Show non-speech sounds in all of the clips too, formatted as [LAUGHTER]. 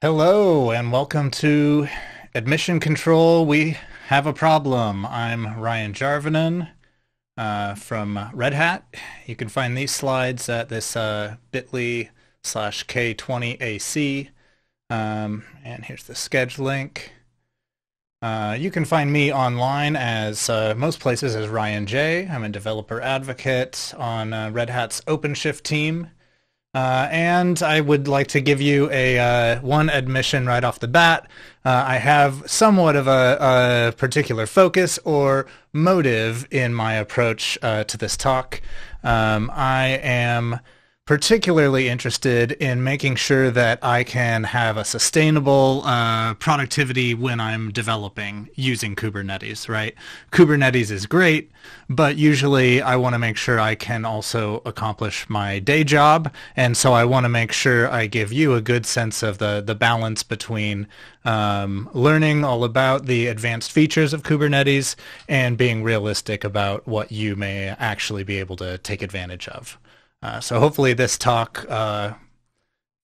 Hello and welcome to Admission Control. We have a problem. I'm Ryan Jarvinen uh, from Red Hat. You can find these slides at this uh, bit.ly slash K20AC. Um, and here's the Schedule link. Uh, you can find me online as uh, most places as Ryan J. I'm a developer advocate on uh, Red Hat's OpenShift team. Uh, and I would like to give you a uh, one admission right off the bat. Uh, I have somewhat of a, a, particular focus or motive in my approach uh, to this talk. Um, I am particularly interested in making sure that I can have a sustainable uh, productivity when I'm developing using Kubernetes, right? Kubernetes is great, but usually I want to make sure I can also accomplish my day job. And so I want to make sure I give you a good sense of the, the balance between um, learning all about the advanced features of Kubernetes and being realistic about what you may actually be able to take advantage of. Uh, so hopefully this talk uh,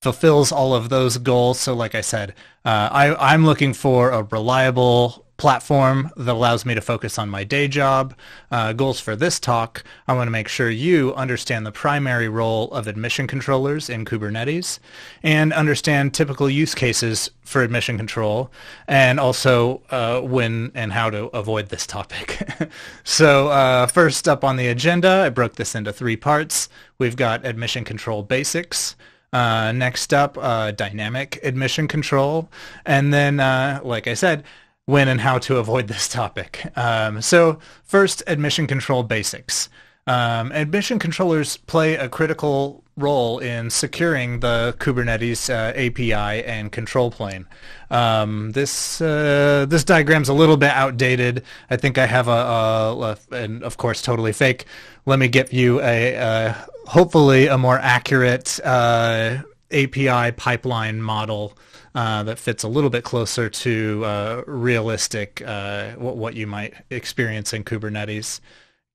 fulfills all of those goals. So like I said, uh, I, I'm looking for a reliable platform that allows me to focus on my day job. Uh, goals for this talk, I want to make sure you understand the primary role of admission controllers in Kubernetes and understand typical use cases for admission control and also uh, when and how to avoid this topic. [LAUGHS] so uh, first up on the agenda, I broke this into three parts. We've got admission control basics. Uh, next up, uh, dynamic admission control. And then, uh, like I said, when and how to avoid this topic. Um, so first, admission control basics. Um, admission controllers play a critical role in securing the Kubernetes uh, API and control plane. Um, this uh, this diagram's a little bit outdated. I think I have a, a, a and of course totally fake. Let me give you a, a hopefully a more accurate uh, API pipeline model uh, that fits a little bit closer to uh, realistic uh, what, what you might experience in Kubernetes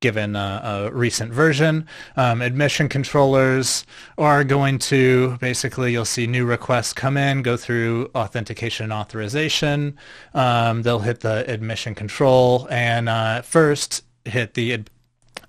given a, a recent version. Um, admission controllers are going to basically, you'll see new requests come in, go through authentication and authorization. Um, they'll hit the admission control and uh, first hit the ad-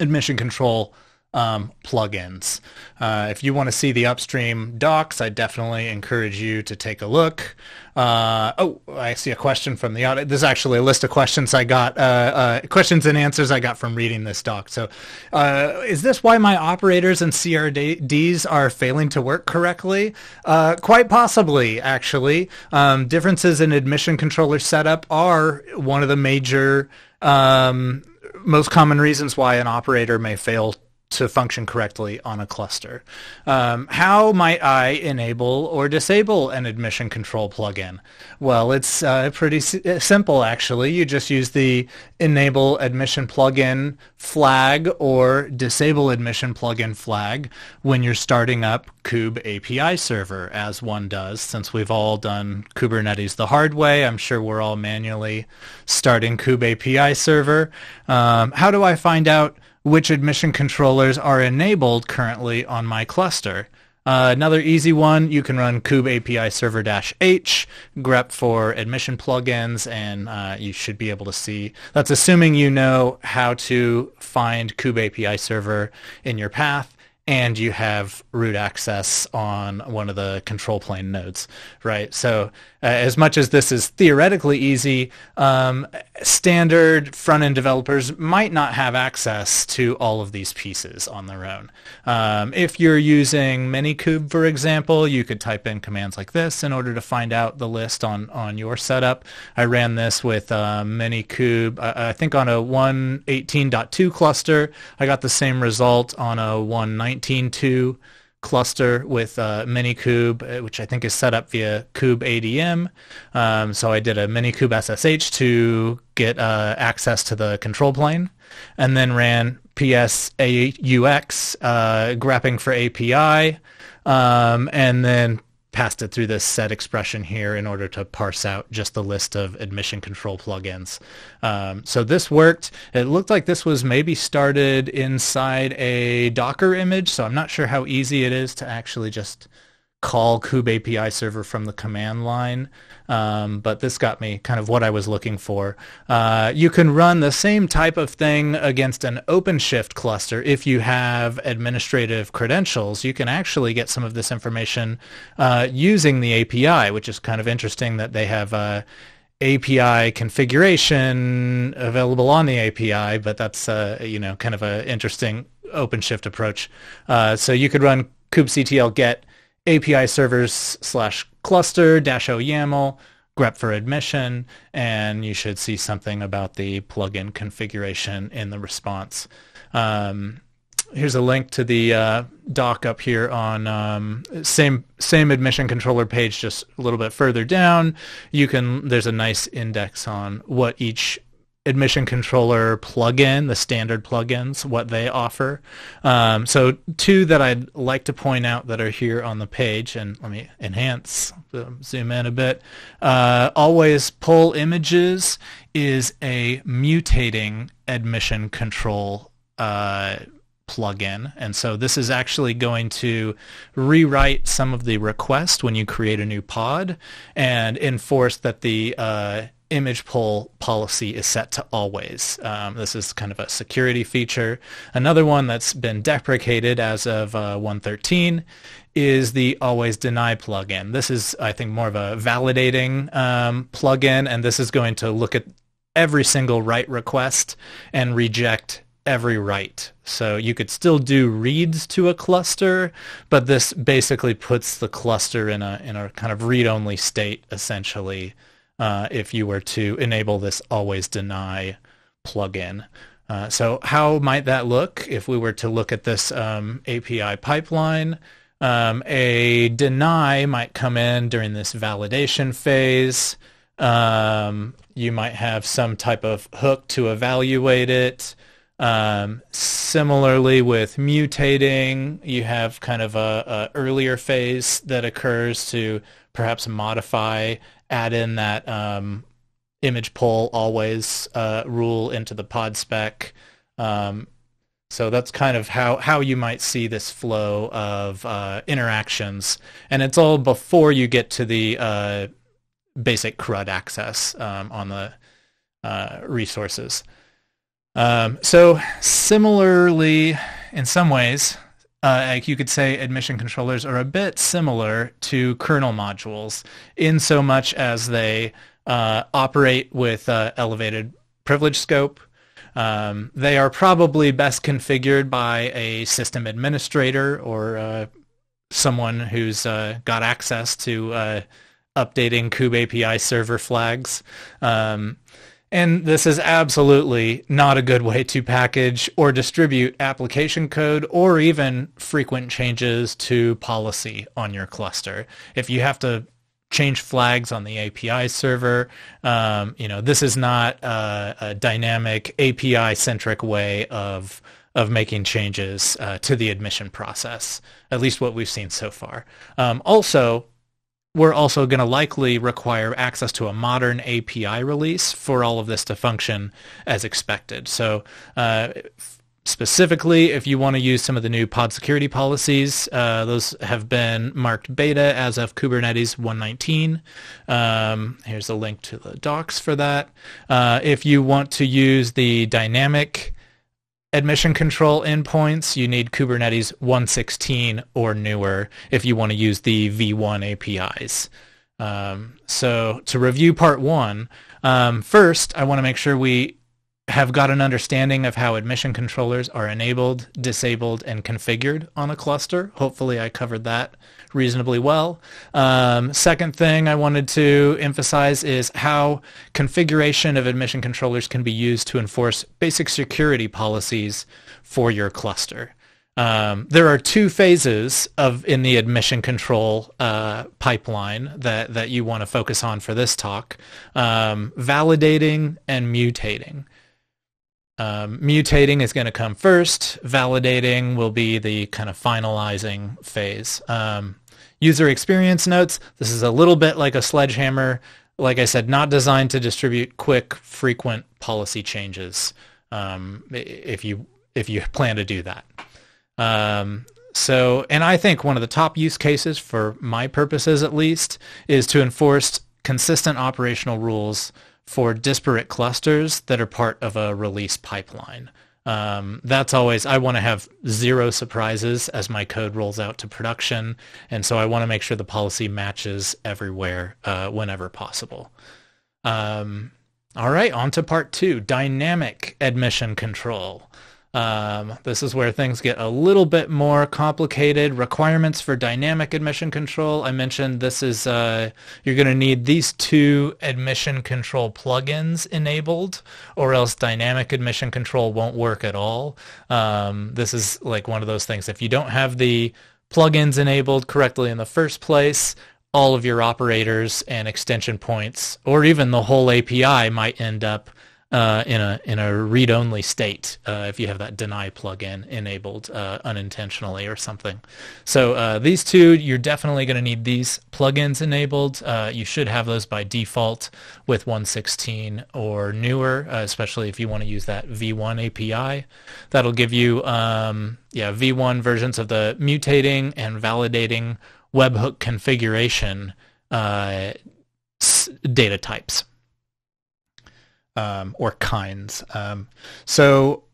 admission control um, plugins. Uh, if you want to see the upstream docs, I definitely encourage you to take a look. Uh, oh, I see a question from the audience. There's actually a list of questions I got, uh, uh questions and answers I got from reading this doc. So uh, is this why my operators and CRDs are failing to work correctly? Uh, quite possibly, actually. Um, differences in admission controller setup are one of the major um, most common reasons why an operator may fail to function correctly on a cluster. Um, how might I enable or disable an admission control plugin? Well, it's uh, pretty s- uh, simple actually. You just use the enable admission plugin flag or disable admission plugin flag when you're starting up Kube API server as one does. Since we've all done Kubernetes the hard way, I'm sure we're all manually starting Kube API server. Um, how do I find out which admission controllers are enabled currently on my cluster. Uh, another easy one, you can run kube API server -h, grep for admission plugins, and uh, you should be able to see. That's assuming you know how to find kube API server in your path and you have root access on one of the control plane nodes, right? So as much as this is theoretically easy, um, standard front-end developers might not have access to all of these pieces on their own. Um, if you're using Minikube, for example, you could type in commands like this in order to find out the list on, on your setup. I ran this with uh, Minikube, uh, I think on a 118.2 cluster. I got the same result on a 119.2 cluster with uh, Minikube, uh, which I think is set up via Kube ADM. Um, so I did a Minikube SSH to get uh, access to the control plane, and then ran PSAUX uh, grepping for API, um, and then passed it through this sed expression here in order to parse out just the list of admission control plugins. Um, so this worked. It looked like this was maybe started inside a Docker image, so I'm not sure how easy it is to actually just call kube API server from the command line, um, but this got me kind of what I was looking for. Uh, you can run the same type of thing against an OpenShift cluster if you have administrative credentials. You can actually get some of this information uh, using the API, which is kind of interesting that they have uh, API configuration available on the API, but that's uh, you know kind of an interesting OpenShift approach. Uh, so you could run kubectl get API servers slash cluster dash o YAML grep for admission, and you should see something about the plugin configuration in the response. Um, here's a link to the uh, doc up here on um, same same admission controller page, just a little bit further down. You can there's a nice index on what each admission controller plugin, the standard plugins, what they offer. Um, so two that I'd like to point out that are here on the page, and let me enhance, zoom in a bit. Uh, always pull images is a mutating admission control uh, plugin. And so this is actually going to rewrite some of the request when you create a new pod and enforce that the uh, image pull policy is set to always. Um, this is kind of a security feature. Another one that's been deprecated as of uh, 113 is the always deny plugin. This is, I think, more of a validating um, plugin, and this is going to look at every single write request and reject every write. So you could still do reads to a cluster, but this basically puts the cluster in a in a kind of read-only state essentially uh, if you were to enable this always deny plugin. Uh, so how might that look if we were to look at this um, API pipeline? Um, a deny might come in during this validation phase. Um, you might have some type of hook to evaluate it. Um, similarly with mutating, you have kind of a, a, earlier phase that occurs to perhaps modify add in that um, image pull always uh, rule into the pod spec. Um, so that's kind of how, how you might see this flow of uh, interactions. And it's all before you get to the uh, basic CRUD access um, on the uh, resources. Um, so similarly, in some ways, uh, like you could say admission controllers are a bit similar to kernel modules in so much as they uh, operate with uh, elevated privilege scope. Um, they are probably best configured by a system administrator or uh, someone who's uh, got access to uh, updating kube API server flags. Um, and this is absolutely not a good way to package or distribute application code or even frequent changes to policy on your cluster. If you have to change flags on the API server, um, you know, this is not a, a dynamic API-centric way of of making changes uh, to the admission process, at least what we've seen so far. Um, also, we're also going to likely require access to a modern API release for all of this to function as expected. So uh, specifically, if you want to use some of the new pod security policies, uh, those have been marked beta as of Kubernetes 119. Um, here's a link to the docs for that. Uh, if you want to use the dynamic admission control endpoints, you need Kubernetes 116 or newer if you want to use the V1 APIs. Um, so to review part one, um, first I want to make sure we have got an understanding of how admission controllers are enabled, disabled, and configured on a cluster. Hopefully I covered that reasonably well. Um, second thing I wanted to emphasize is how configuration of admission controllers can be used to enforce basic security policies for your cluster. Um, there are two phases of in the admission control uh, pipeline that, that you want to focus on for this talk, um, validating and mutating. Um, mutating is going to come first. Validating will be the kind of finalizing phase. Um, user experience notes. This is a little bit like a sledgehammer. Like I said, not designed to distribute quick, frequent policy changes um, if you if you plan to do that. Um, so, and I think one of the top use cases for my purposes at least is to enforce consistent operational rules for disparate clusters that are part of a release pipeline. Um, that's always, I want to have zero surprises as my code rolls out to production. And so I want to make sure the policy matches everywhere uh, whenever possible. Um, all right, on to part two, dynamic admission control. Um, this is where things get a little bit more complicated. Requirements for dynamic admission control. I mentioned this is, uh, you're going to need these two admission control plugins enabled or else dynamic admission control won't work at all. Um, this is like one of those things. If you don't have the plugins enabled correctly in the first place, all of your operators and extension points or even the whole API might end up uh, in a in a read-only state uh, if you have that deny plugin enabled uh, unintentionally or something. So uh, these two, you're definitely going to need these plugins enabled. Uh, you should have those by default with 1.16 or newer, uh, especially if you want to use that V1 API. That'll give you um, yeah V1 versions of the mutating and validating webhook configuration data types um, or kinds. Um, so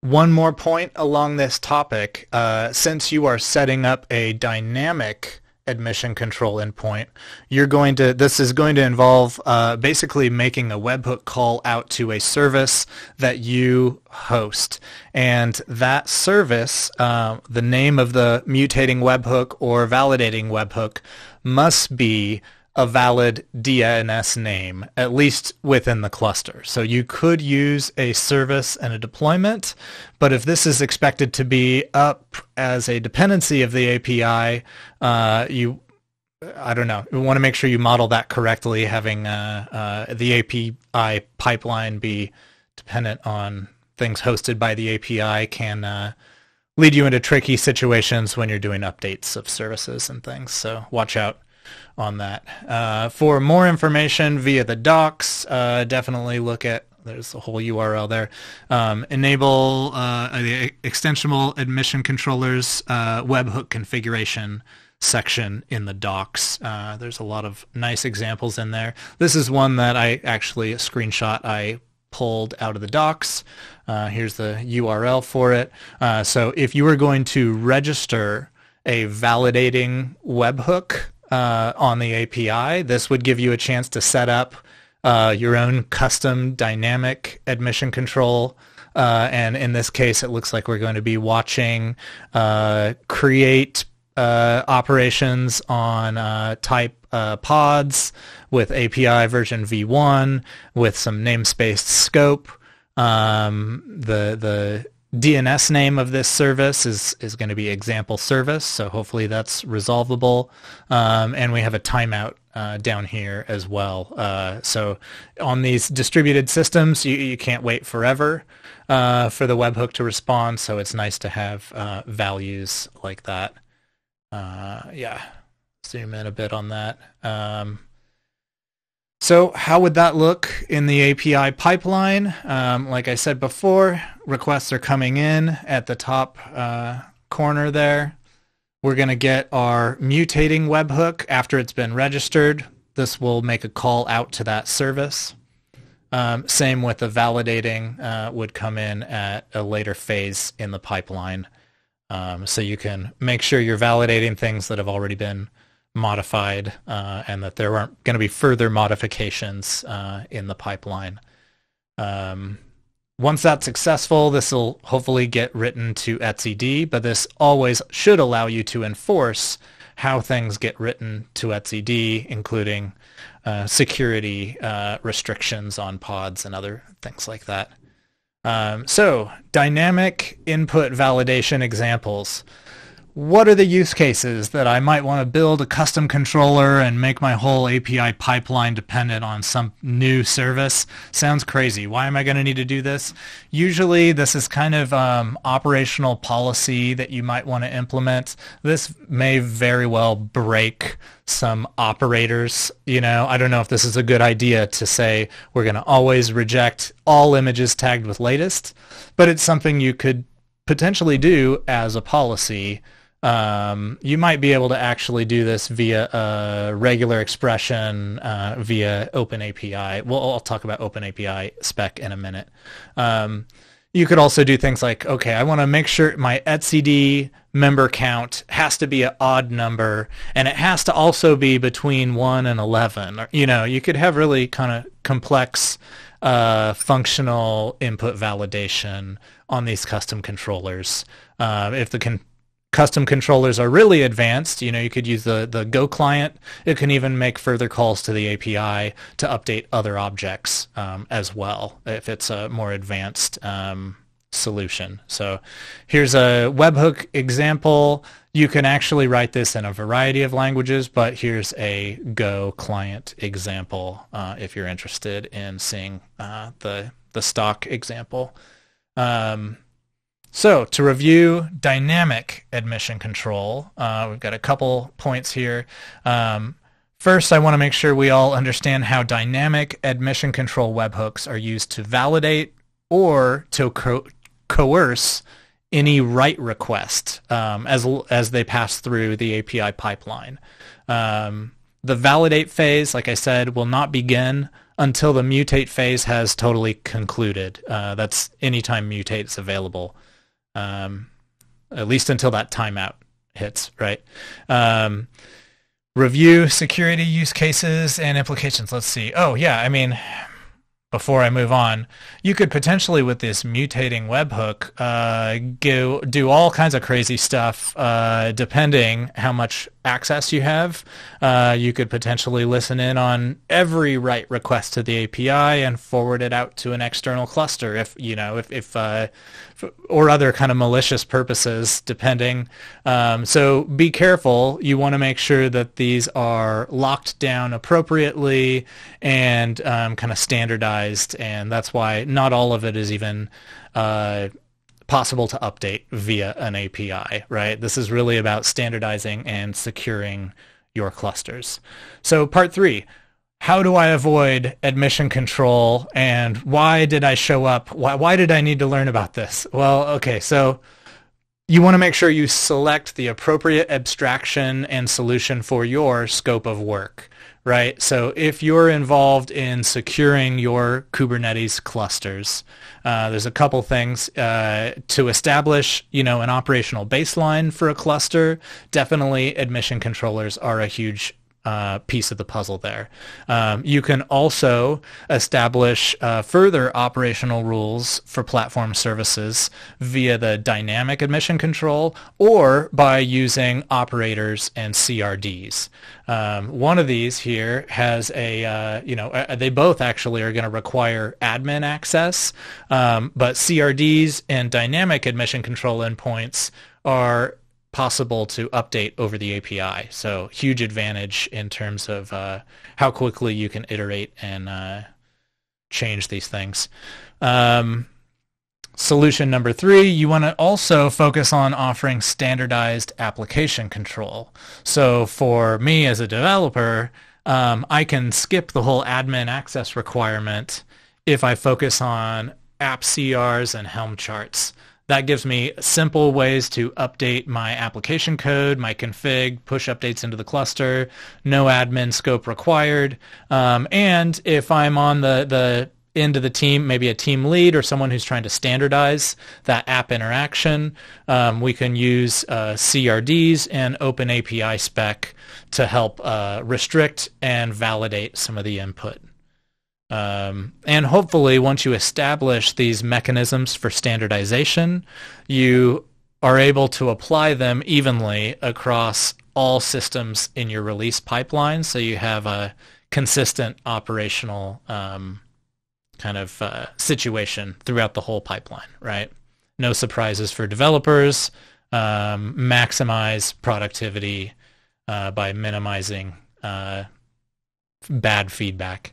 one more point along this topic, uh, since you are setting up a dynamic admission control endpoint, you're going to, this is going to involve uh, basically making a webhook call out to a service that you host. And that service, uh, the name of the mutating webhook or validating webhook must be a valid DNS name, at least within the cluster. So you could use a service and a deployment, but if this is expected to be up as a dependency of the API, uh, you I don't know. We want to make sure you model that correctly, having uh, uh, the API pipeline be dependent on things hosted by the API can uh, lead you into tricky situations when you're doing updates of services and things. So watch out on that. Uh, for more information via the docs, uh, definitely look at there's a whole URL there. Um, enable uh, the extensible admission controllers uh, webhook configuration section in the docs. Uh, there's a lot of nice examples in there. This is one that I actually a screenshot I pulled out of the docs. Uh, here's the URL for it. Uh, so if you were going to register a validating webhook uh, on the API. This would give you a chance to set up uh, your own custom dynamic admission control. Uh, and in this case, it looks like we're going to be watching uh, create uh, operations on uh, type pods with API version v1 with some namespace scope. Um, the the DNS name of this service is, is going to be example service, so hopefully that's resolvable. Um, and we have a timeout uh, down here as well. Uh, so on these distributed systems, you, you can't wait forever uh, for the webhook to respond, so it's nice to have uh, values like that. Uh, yeah, zoom in a bit on that. Um, so how would that look in the API pipeline? Um, like I said before, requests are coming in at the top uh, corner there. We're going to get our mutating webhook after it's been registered. This will make a call out to that service. Um, same with the validating uh, would come in at a later phase in the pipeline. Um, so you can make sure you're validating things that have already been modified uh, and that there aren't going to be further modifications uh, in the pipeline. Um, once that's successful, this will hopefully get written to etcd, but this always should allow you to enforce how things get written to etcd, including uh, security uh, restrictions on pods and other things like that. Um, so dynamic input validation examples what are the use cases that I might want to build a custom controller and make my whole API pipeline dependent on some new service? Sounds crazy. Why am I going to need to do this? Usually this is kind of um, operational policy that you might want to implement. This may very well break some operators. You know, I don't know if this is a good idea to say we're going to always reject all images tagged with latest, but it's something you could potentially do as a policy um, you might be able to actually do this via a regular expression uh, via OpenAPI. Well, I'll talk about OpenAPI spec in a minute. Um, you could also do things like, okay, I want to make sure my etcd member count has to be an odd number, and it has to also be between 1 and 11. Or, you know, you could have really kind of complex uh, functional input validation on these custom controllers. Uh, if the con- custom controllers are really advanced, you know, you could use the, the Go client. It can even make further calls to the API to update other objects um, as well if it's a more advanced um, solution. So here's a webhook example. You can actually write this in a variety of languages, but here's a Go client example uh, if you're interested in seeing uh, the, the stock example. Um, so to review dynamic admission control, uh, we've got a couple points here. Um, first, I want to make sure we all understand how dynamic admission control webhooks are used to validate or to co- coerce any write request um, as as they pass through the API pipeline. Um, the validate phase, like I said, will not begin until the mutate phase has totally concluded. Uh, that's anytime mutate is available um, at least until that timeout hits, right? Um, review security use cases and implications. Let's see. Oh, yeah. I mean, before I move on, you could potentially with this mutating webhook uh, go do all kinds of crazy stuff uh, depending how much access you have. Uh, you could potentially listen in on every write request to the API and forward it out to an external cluster if you know if, if uh, or other kind of malicious purposes depending. Um, so be careful. You want to make sure that these are locked down appropriately and um, kind of standardized, and that's why not all of it is even. Uh, possible to update via an API, right? This is really about standardizing and securing your clusters. So part three, how do I avoid admission control and why did I show up? Why, why did I need to learn about this? Well, okay, so you want to make sure you select the appropriate abstraction and solution for your scope of work right? So if you're involved in securing your Kubernetes clusters, uh, there's a couple things uh, to establish, you know, an operational baseline for a cluster. Definitely, admission controllers are a huge uh, piece of the puzzle there. Um, you can also establish uh, further operational rules for platform services via the dynamic admission control or by using operators and CRDs. Um, one of these here has a, uh, you know, they both actually are going to require admin access, um, but CRDs and dynamic admission control endpoints are possible to update over the API. So huge advantage in terms of uh, how quickly you can iterate and uh, change these things. Um, solution number three, you want to also focus on offering standardized application control. So for me as a developer, um, I can skip the whole admin access requirement if I focus on app CRs and Helm charts. That gives me simple ways to update my application code, my config, push updates into the cluster, no admin scope required. Um, and if I'm on the, the end of the team, maybe a team lead or someone who's trying to standardize that app interaction, um, we can use uh, CRDs and Open API spec to help uh, restrict and validate some of the input. Um, and hopefully, once you establish these mechanisms for standardization, you are able to apply them evenly across all systems in your release pipeline so you have a consistent operational um, kind of uh, situation throughout the whole pipeline, right? No surprises for developers, um, maximize productivity uh, by minimizing uh, bad feedback.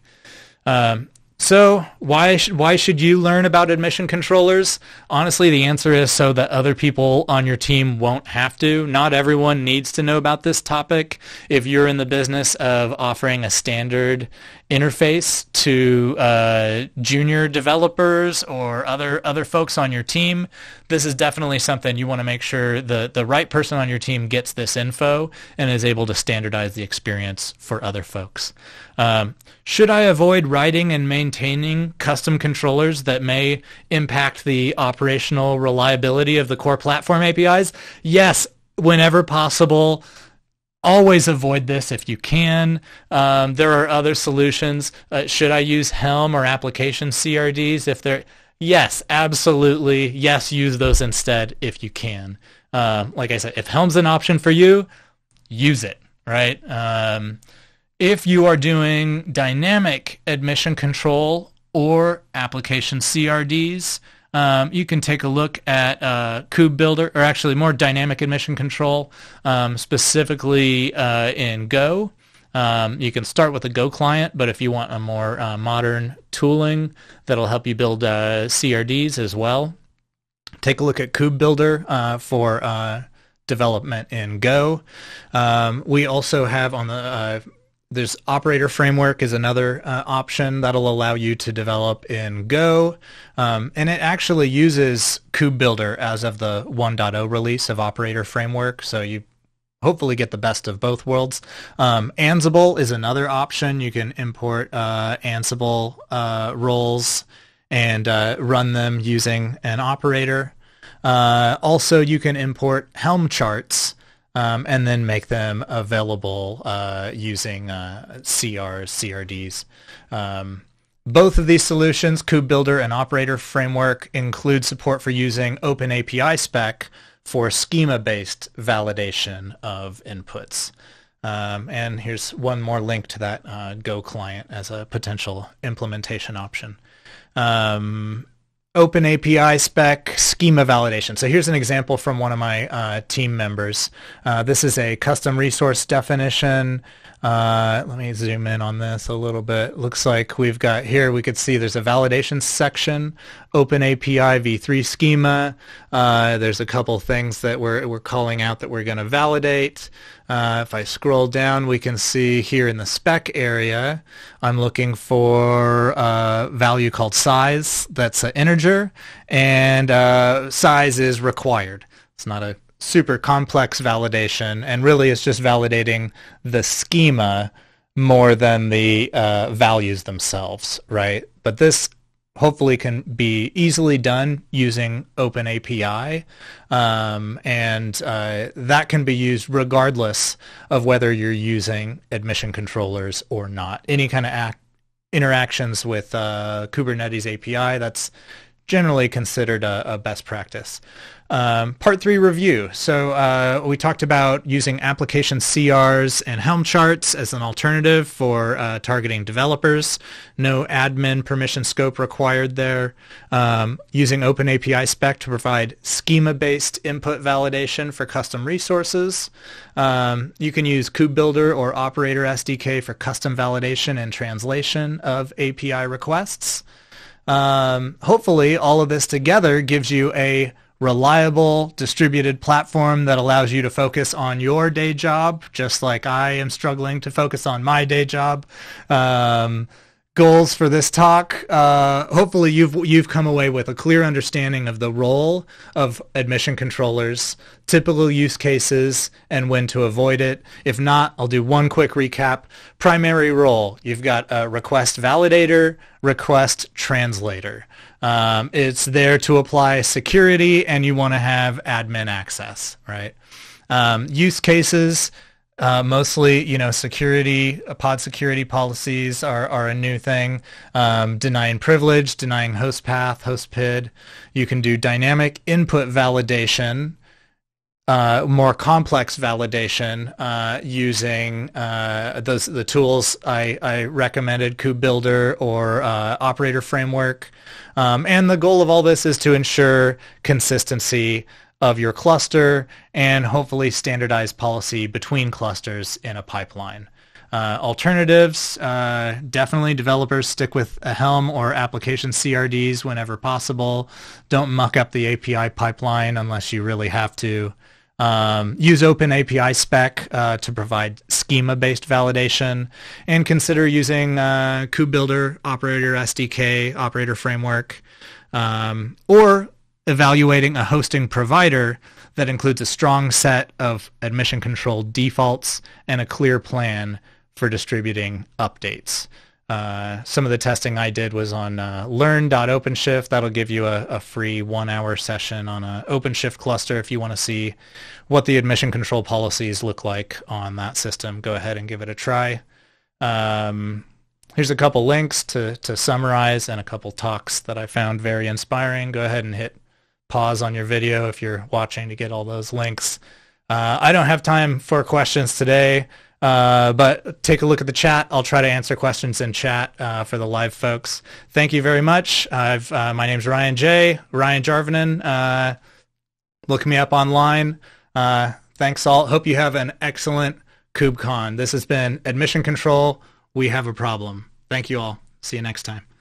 Um, So why sh- why should you learn about admission controllers? Honestly, the answer is so that other people on your team won't have to. Not everyone needs to know about this topic. If you're in the business of offering a standard interface to uh, junior developers or other other folks on your team, this is definitely something you want to make sure the the right person on your team gets this info and is able to standardize the experience for other folks. Um, should I avoid writing and maintaining custom controllers that may impact the operational reliability of the core platform APIs? Yes, whenever possible. Always avoid this if you can. Um, there are other solutions. Uh, should I use Helm or application CRDs if they're Yes, absolutely. Yes, use those instead if you can. Uh, like I said, if Helm's an option for you, use it, right? Um, if you are doing dynamic admission control or application CRDs, um, you can take a look at uh, Kube Builder, or actually more dynamic admission control, um, specifically uh, in Go. Um, you can start with a Go client, but if you want a more uh, modern tooling that'll help you build uh, CRDs as well, take a look at Kube Builder uh, for uh, development in Go. Um, we also have on the there's operator framework is another uh, option that'll allow you to develop in Go. Um, and it actually uses Kube Builder as of the 1.0 release of operator framework. So you hopefully get the best of both worlds. Um, Ansible is another option. You can import uh, Ansible uh, roles and uh, run them using an operator. Uh, also, you can import Helm charts um, and then make them available uh, using uh, CRs, CRDs. Um, both of these solutions, Kube Builder and Operator Framework, include support for using Open API spec for schema-based validation of inputs. Um, and here's one more link to that uh, Go client as a potential implementation option. Um, open API spec schema validation. So here's an example from one of my uh, team members. Uh, this is a custom resource definition. Uh, let me zoom in on this a little bit. Looks like we've got here, we could see there's a validation section, open API v3 schema. Uh, there's a couple things that we're, we're calling out that we're going to validate. Uh, if I scroll down, we can see here in the spec area, I'm looking for a value called size. That's an integer, and uh, size is required. It's not a super complex validation, and really it's just validating the schema more than the uh, values themselves, right? But this hopefully can be easily done using OpenAPI, um, and uh, that can be used regardless of whether you're using admission controllers or not. Any kind of act- interactions with uh, Kubernetes API, that's generally considered a, a best practice. Um, part three review. So uh, we talked about using application CRs and Helm charts as an alternative for uh, targeting developers. No admin permission scope required there. Um, using OpenAPI spec to provide schema-based input validation for custom resources. Um, you can use Kube Builder or Operator SDK for custom validation and translation of API requests. Um, hopefully, all of this together gives you a reliable distributed platform that allows you to focus on your day job, just like I am struggling to focus on my day job. Um, goals for this talk. Uh, hopefully, you've you've come away with a clear understanding of the role of admission controllers, typical use cases, and when to avoid it. If not, I'll do one quick recap. Primary role: you've got a request validator, request translator. Um, it's there to apply security, and you want to have admin access, right? Um, use cases uh, mostly, you know, security, uh, pod security policies are, are a new thing. Um, denying privilege, denying host path, host PID. You can do dynamic input validation, uh, more complex validation uh, using uh, those the tools I, I recommended, KubeBuilder or uh, Operator Framework. Um, and the goal of all this is to ensure consistency of your cluster and hopefully standardized policy between clusters in a pipeline. Uh, alternatives, uh, definitely developers stick with a Helm or application CRDs whenever possible. Don't muck up the API pipeline unless you really have to. Um, use Open API spec uh, to provide schema-based validation, and consider using uh, KubeBuilder, Operator SDK, Operator Framework, um, or evaluating a hosting provider that includes a strong set of admission control defaults and a clear plan for distributing updates. Uh, some of the testing I did was on uh, learn.openshift. That'll give you a, a free one-hour session on an OpenShift cluster if you want to see what the admission control policies look like on that system. Go ahead and give it a try. Um, here's a couple links to, to summarize and a couple talks that I found very inspiring. Go ahead and hit pause on your video if you're watching to get all those links. Uh, I don't have time for questions today. Uh, but take a look at the chat. I'll try to answer questions in chat uh, for the live folks. Thank you very much. I've, uh, my name's Ryan J. Ryan Jarvinen. Uh, look me up online. Uh, thanks all. Hope you have an excellent KubeCon. This has been Admission Control. We have a problem. Thank you all. See you next time.